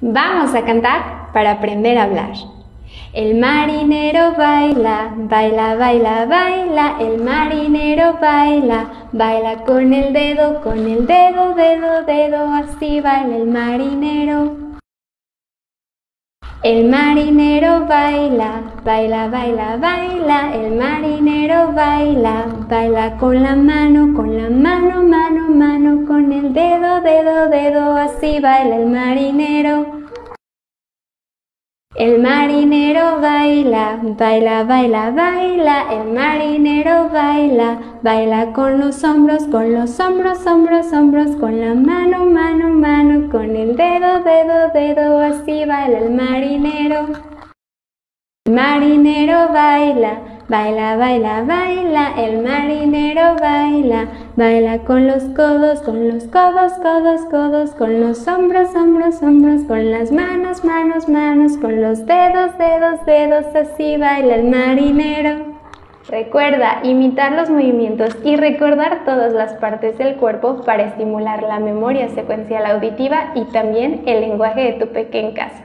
Vamos a cantar para aprender a hablar. El marinero baila, baila, baila, baila, el marinero baila, baila con el dedo, con el dedo, dedo, dedo, así baila el marinero. El marinero baila, baila, baila, baila, el marinero baila, baila con la mano, con la mano, mano, mano, dedo, dedo, dedo, así baila el marinero. El marinero baila, baila, baila, baila, el marinero baila, baila con los hombros, con los hombros, hombros, hombros, con la mano, mano, mano, con el dedo, dedo, dedo, así baila el marinero. El marinero baila, baila, baila, baila, el marinero baila, baila con los codos, con los codos, codos, codos, con los hombros, hombros, hombros, con las manos, manos, manos, con los dedos, dedos, dedos, así baila el marinero. Recuerda imitar los movimientos y recordar todas las partes del cuerpo para estimular la memoria secuencial auditiva y también el lenguaje de tu pequeña casa.